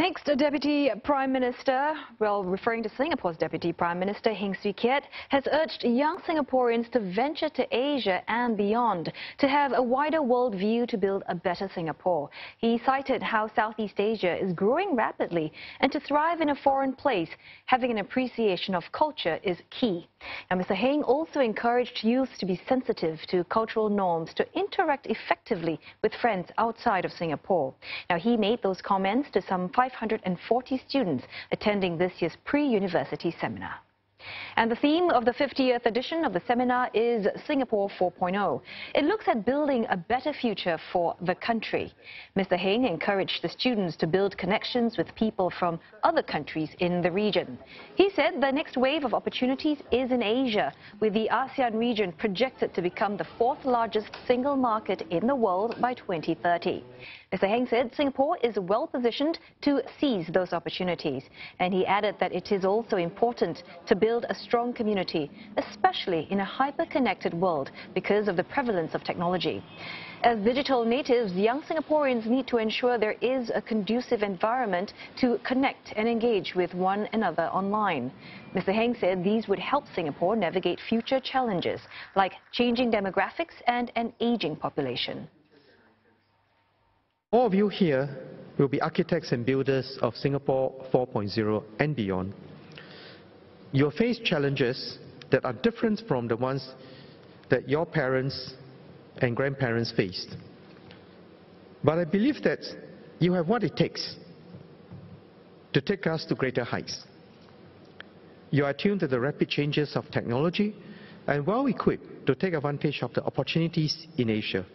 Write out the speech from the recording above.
Next, Deputy Prime Minister, well, referring to Singapore's Deputy Prime Minister Heng Swee Keat, has urged young Singaporeans to venture to Asia and beyond, to have a wider world view to build a better Singapore. He cited how Southeast Asia is growing rapidly, and to thrive in a foreign place, having an appreciation of culture is key. Mr. Heng also encouraged youth to be sensitive to cultural norms, to interact effectively with friends outside of Singapore. Now, he made those comments to some 540 students attending this year's pre-university seminar. And the theme of the 50th edition of the seminar is Singapore 4.0. It looks at building a better future for the country. Mr. Heng encouraged the students to build connections with people from other countries in the region. He said the next wave of opportunities is in Asia, with the ASEAN region projected to become the fourth largest single market in the world by 2030. Mr. Heng said Singapore is well positioned to seize those opportunities. And he added that it is also important to build a strong community, especially in a hyper-connected world because of the prevalence of technology. As digital natives, young Singaporeans need to ensure there is a conducive environment to connect and engage with one another online. Mr. Heng said these would help Singapore navigate future challenges like changing demographics and an aging population. All of you here will be architects and builders of Singapore 4.0 and beyond. You'll face challenges that are different from the ones that your parents and grandparents faced. But I believe that you have what it takes to take us to greater heights. You are attuned to the rapid changes of technology and well equipped to take advantage of the opportunities in Asia.